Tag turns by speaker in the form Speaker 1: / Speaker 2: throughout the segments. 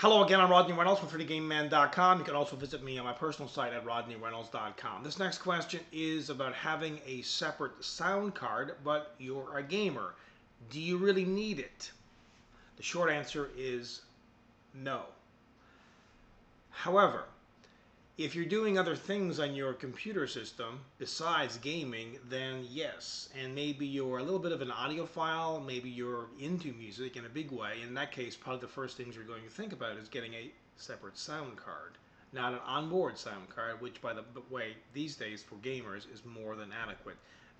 Speaker 1: Hello again, I'm Rodney Reynolds from 3dgameman.com. You can also visit me on my personal site at rodneyreynolds.com. This next question is about having a separate sound card, but you're a gamer. Do you really need it? The short answer is no. However, if you're doing other things on your computer system besides gaming, then yes. And maybe you're a little bit of an audiophile, maybe you're into music in a big way. In that case, probably the first things you're going to think about is getting a separate sound card. Not an onboard sound card, which by the way, these days for gamers is more than adequate.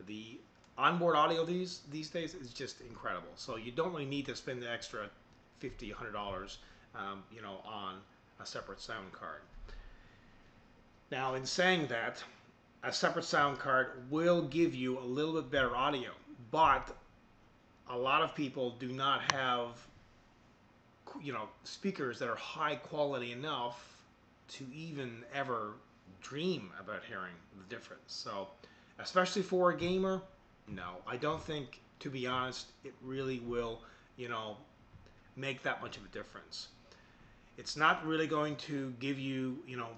Speaker 1: The onboard audio these these days is just incredible. So you don't really need to spend the extra $50, $100 um, you know, on a separate sound card. Now, in saying that, a separate sound card will give you a little bit better audio, but a lot of people do not have, you know, speakers that are high quality enough to even ever dream about hearing the difference. So, especially for a gamer, no, I don't think, to be honest, it really will, you know, make that much of a difference. It's not really going to give you, you know,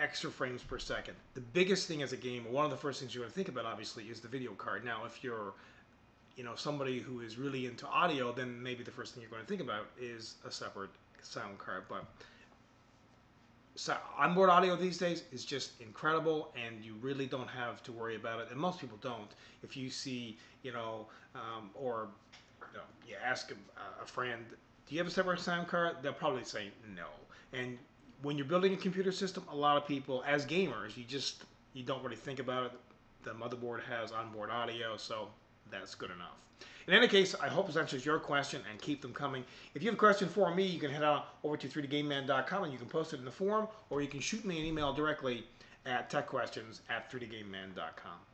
Speaker 1: extra frames per second. The biggest thing as a gamer, one of the first things you're going to think about, obviously, is the video card. Now, if you're, you know, somebody who is really into audio, then maybe the first thing you're going to think about is a separate sound card. But so onboard audio these days is just incredible, and you really don't have to worry about it. And most people don't. If you see, you know, um, or you, know, you ask a, a friend, "Do you have a separate sound card?" They'll probably say no. And when you're building a computer system, a lot of people, as gamers, you just you don't really think about it. The motherboard has onboard audio, so that's good enough. In any case, I hope this answers your question and keep them coming. If you have a question for me, you can head on over to 3dgameman.com and you can post it in the forum, or you can shoot me an email directly at techquestions at 3dgameman.com.